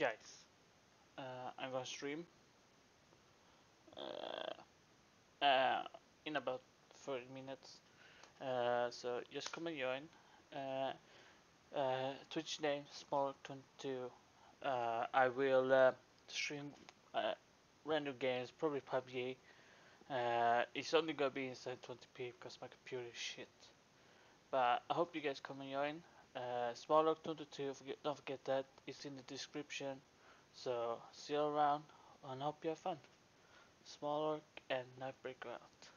guys, uh, I'm gonna stream uh, uh, in about 30 minutes. Uh, so just come and join. Uh, uh, Twitch name Small22. Uh, I will stream random games, probably PUBG. It's only gonna be in 720p because my computer is shit. But I hope you guys come and join. Uh, Smallorc22, forget, don't forget that. It's in the description. So see you around and hope you have fun. Small and Nightbreaker out.